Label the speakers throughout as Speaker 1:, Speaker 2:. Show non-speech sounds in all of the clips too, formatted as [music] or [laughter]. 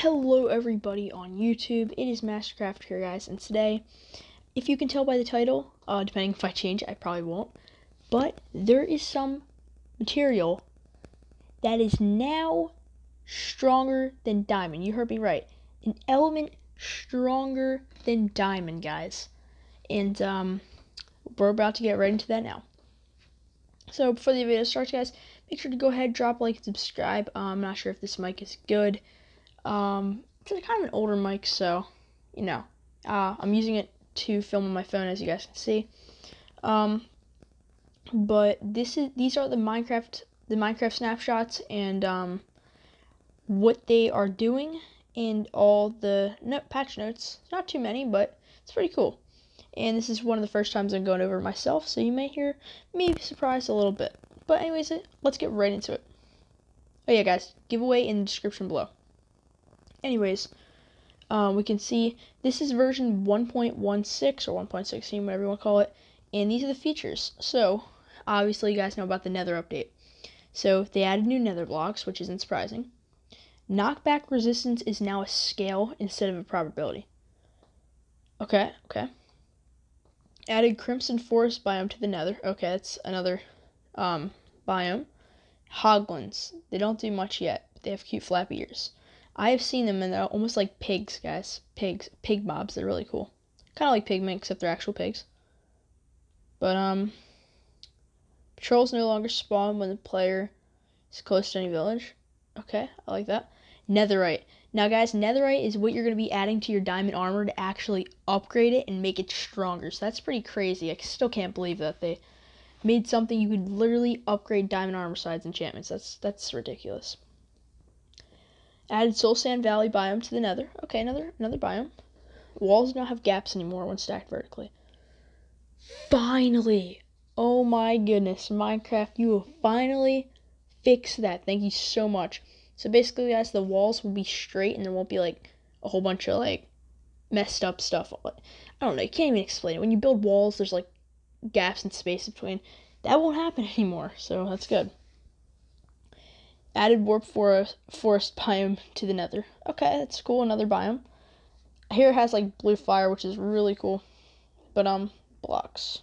Speaker 1: Hello everybody on YouTube, it is Mastercraft here guys, and today, if you can tell by the title, uh, depending if I change I probably won't, but there is some material that is now stronger than diamond, you heard me right, an element stronger than diamond guys, and um, we're about to get right into that now. So before the video starts guys, make sure to go ahead, drop a like, and subscribe, uh, I'm not sure if this mic is good, um, it's kind of an older mic, so you know, uh, I'm using it to film on my phone, as you guys can see. Um, but this is these are the Minecraft the Minecraft snapshots and um, what they are doing and all the patch notes. Not too many, but it's pretty cool. And this is one of the first times I'm going over myself, so you may hear me surprised a little bit. But anyways, let's get right into it. Oh yeah, guys, giveaway in the description below anyways, um, we can see this is version 1.16 or 1.16, whatever you want to call it, and these are the features. So, obviously, you guys know about the Nether update. So, they added new Nether blocks, which isn't surprising. Knockback resistance is now a scale instead of a probability. Okay, okay. Added Crimson Forest biome to the Nether. Okay, that's another um, biome. Hoglins. They don't do much yet, but they have cute flappy ears. I have seen them and they're almost like pigs, guys. Pigs, pig mobs. They're really cool. Kind of like pigmen, except they're actual pigs. But um, patrols no longer spawn when the player is close to any village. Okay, I like that. Netherite. Now, guys, netherite is what you're going to be adding to your diamond armor to actually upgrade it and make it stronger. So that's pretty crazy. I still can't believe that they made something you could literally upgrade diamond armor sides enchantments. That's that's ridiculous. Added Soul Sand Valley biome to the nether. Okay, another another biome. Walls don't have gaps anymore when stacked vertically. Finally! Oh my goodness, Minecraft, you will finally fix that. Thank you so much. So basically, guys, the walls will be straight and there won't be like a whole bunch of like messed up stuff. I don't know, you can't even explain it. When you build walls, there's like gaps in space between. That won't happen [laughs] anymore, so that's good. Added warp forest, forest biome to the nether. Okay, that's cool. Another biome. Here it has like blue fire, which is really cool. But, um, blocks.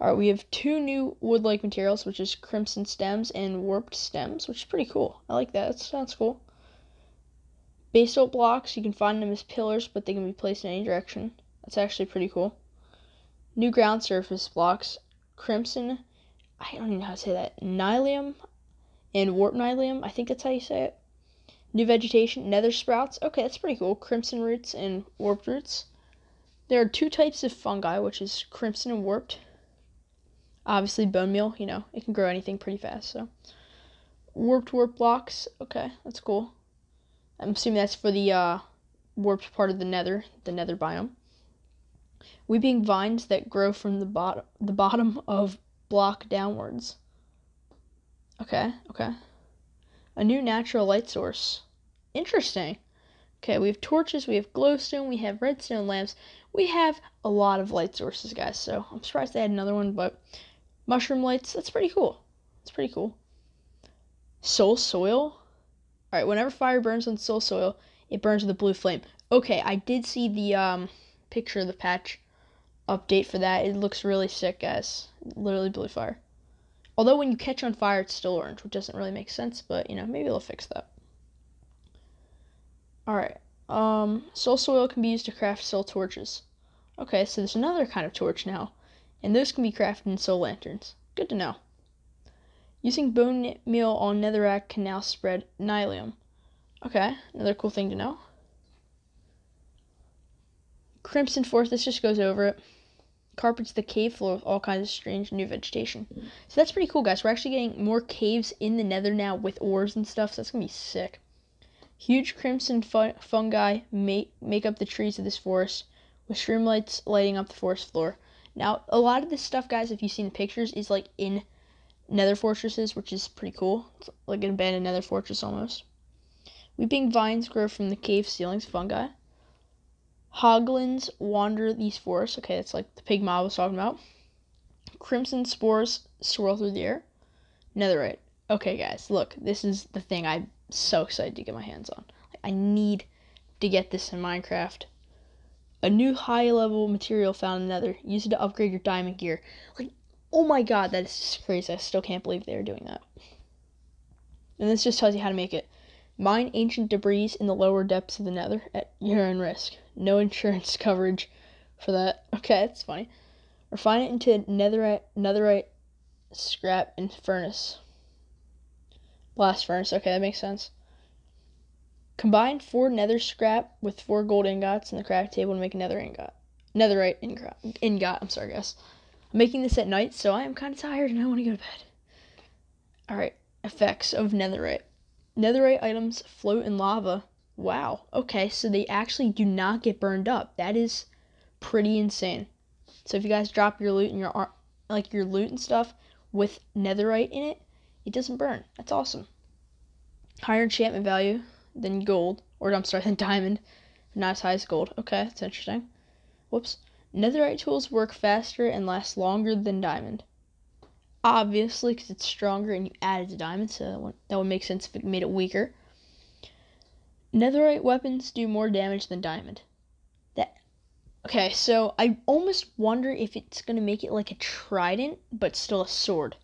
Speaker 1: Alright, we have two new wood-like materials, which is crimson stems and warped stems, which is pretty cool. I like that. That sounds cool. Basalt blocks, you can find them as pillars, but they can be placed in any direction. That's actually pretty cool. New ground surface blocks, crimson, I don't even know how to say that, nylium, and warp nylium. I think that's how you say it. New vegetation, nether sprouts. Okay, that's pretty cool. Crimson roots and warped roots. There are two types of fungi, which is crimson and warped. Obviously, bone meal, you know, it can grow anything pretty fast. So, warped warp blocks. Okay, that's cool. I'm assuming that's for the uh, warped part of the nether, the nether biome. Weeping vines that grow from the bottom, the bottom of block downwards. Okay, okay. A new natural light source. Interesting. Okay, we have torches, we have glowstone, we have redstone lamps. We have a lot of light sources, guys. So I'm surprised they had another one, but mushroom lights, that's pretty cool. That's pretty cool. Soul soil. Alright, whenever fire burns on soul soil, it burns with a blue flame. Okay, I did see the um picture of the patch update for that. It looks really sick, guys. Literally blue fire. Although when you catch on fire, it's still orange, which doesn't really make sense, but you know, maybe they'll fix that. Alright. Um, soul soil can be used to craft soul torches. Okay, so there's another kind of torch now, and those can be crafted in soul lanterns. Good to know. Using bone meal on netherrack can now spread nylium. Okay, another cool thing to know. Crimson Forest, this just goes over it carpets the cave floor with all kinds of strange new vegetation. So that's pretty cool, guys. We're actually getting more caves in the nether now with ores and stuff, so that's going to be sick. Huge crimson fungi make, make up the trees of this forest, with shroomlights lighting up the forest floor. Now, a lot of this stuff, guys, if you've seen the pictures, is like in nether fortresses, which is pretty cool. It's like an abandoned nether fortress almost. Weeping vines grow from the cave ceilings fungi. Hoglins wander these forests. Okay, that's like the pig mob I was talking about. Crimson spores swirl through the air. Netherite. Okay, guys, look, this is the thing I'm so excited to get my hands on. I need to get this in Minecraft. A new high level material found in the nether. Use it to upgrade your diamond gear. Like, oh my god, that is just crazy. I still can't believe they're doing that. And this just tells you how to make it. Mine ancient debris in the lower depths of the nether at your own risk. No insurance [laughs] coverage for that. Okay, that's funny. Refine it into netherite, netherite scrap and furnace. Blast furnace. Okay, that makes sense. Combine four nether scrap with four gold ingots in the craft table to make another ingot. Netherite ingot. ingot. I'm sorry, guys. I'm making this at night, so I am kind of tired and I want to go to bed. Alright, effects of netherite. Netherite items float in lava. Wow. Okay, so they actually do not get burned up. That is pretty insane. So if you guys drop your loot and your like your loot and stuff with netherite in it, it doesn't burn. That's awesome. Higher enchantment value than gold, or I'm sorry, [laughs] than diamond, not as high as gold. Okay, that's interesting. Whoops. Netherite tools work faster and last longer than diamond. Obviously, because it's stronger and you added the diamond, so that would, that would make sense if it made it weaker. Netherite weapons do more damage than diamond. That okay, so I almost wonder if it's gonna make it like a trident, but still a sword.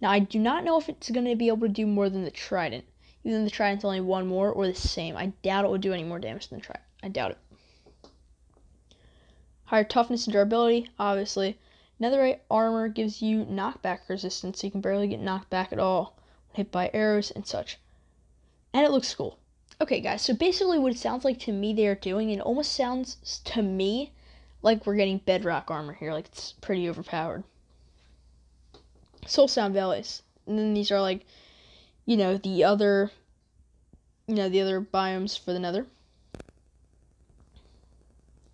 Speaker 1: Now I do not know if it's gonna be able to do more than the trident. Even the trident's only one more or the same. I doubt it will do any more damage than the trident. I doubt it. Higher toughness and durability, obviously. Netherite armor gives you knockback resistance, so you can barely get knocked back at all when hit by arrows and such. And it looks cool. Okay, guys, so basically what it sounds like to me they are doing, it almost sounds to me like we're getting bedrock armor here, like it's pretty overpowered. Soul Sand Valleys. And then these are like, you know, the other, you know, the other biomes for the nether.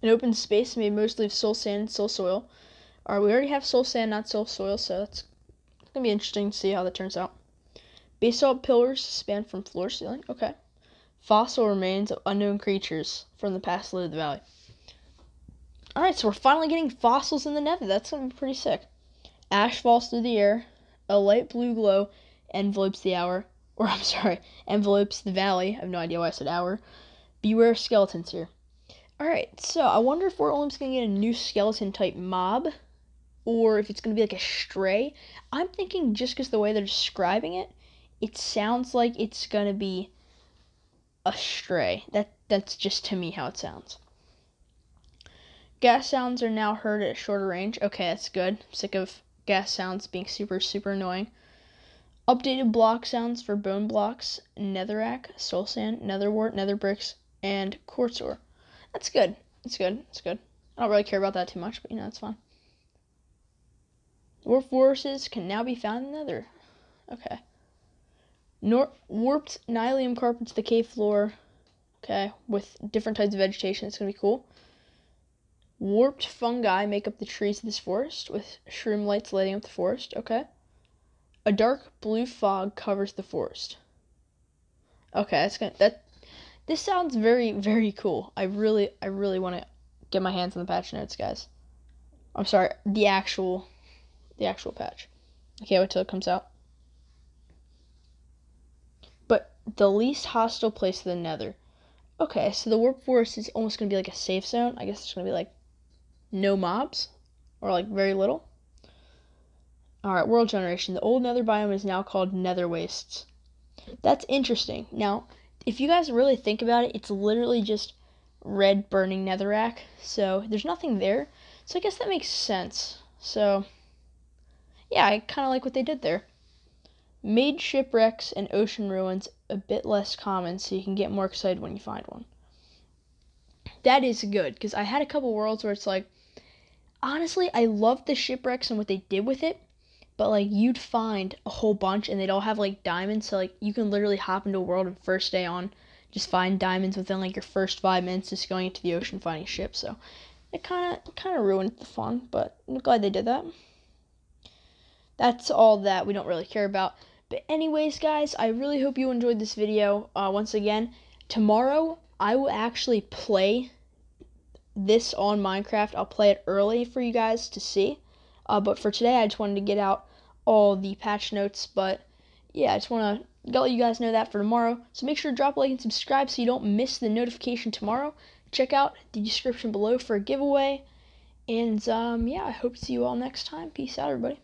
Speaker 1: An open space made mostly of soul sand and soul soil. Alright, we already have soul sand, not soul soil, so that's gonna be interesting to see how that turns out. Basalt pillars span from floor ceiling. Okay fossil remains of unknown creatures from the past of the valley. Alright, so we're finally getting fossils in the nether. That's to be pretty sick. Ash falls through the air. A light blue glow envelopes the hour. [laughs] Or, I'm sorry, envelopes the valley. I have no idea why I said hour. Beware skeletons here. Alright, so I wonder if we're going to get a new skeleton type mob. Or if it's to be like a stray. I'm thinking just because the way they're describing it, it sounds like it's to be astray. That that's just to me how it sounds. Ghast sounds are now heard at shorter range. Okay, that's good. I'm sick of ghast sounds being super super annoying. Updated block sounds for bone blocks, netherrack, soul sand, netherwort, nether bricks, and quartz ore. That's good. That's good. That's good. I don't really care about that too much, but you know, it's fine. Warp forces can now be found in nether. Okay. Nor- warped nylium carpets the cave floor. Okay, with different types of vegetation. It's gonna be cool. Warped fungi make up the trees of this forest, with shroom lights lighting up the forest. Okay. A dark blue fog covers the forest. Okay, that's gonna that. This sounds very very cool. I really I really want to get my hands on the patch notes, guys. I'm sorry, the actual, the actual patch. I can't wait till it comes out the least hostile place to the nether. Okay, so the warp forest is almost going to be like a safe zone. I guess it's going to be like no mobs or like very little. Alright, world generation. The old nether biome is now called nether wastes. That's interesting. Now, if you guys really think about it, it's literally just red burning netherrack. So there's nothing there. So I guess that makes sense. So yeah, I kind of like what they did there made shipwrecks and ocean ruins a bit less common so you can get more excited when you find one. That is good because I had a couple worlds where it's like, honestly, I loved the shipwrecks and what they did with it, but like you'd find a whole bunch and they'd all have like diamonds, so like you can literally hop into a world and first day on just find diamonds within like your first five minutes just going into the ocean finding ships. So it kind of kind of ruined the fun, but I'm glad they did that. That's all that we don't really care about. But anyways, guys, I really hope you enjoyed this video. Uh, once again, tomorrow I will actually play this on Minecraft. I'll play it early for you guys to see. Uh, but for today, I just wanted to get out all the patch notes. But yeah, I just want to let you guys know that for tomorrow. So make sure to drop a like and subscribe so you don't miss the notification tomorrow. Check out the description below for a giveaway. And um, yeah, I hope to see you all next time. Peace out, everybody.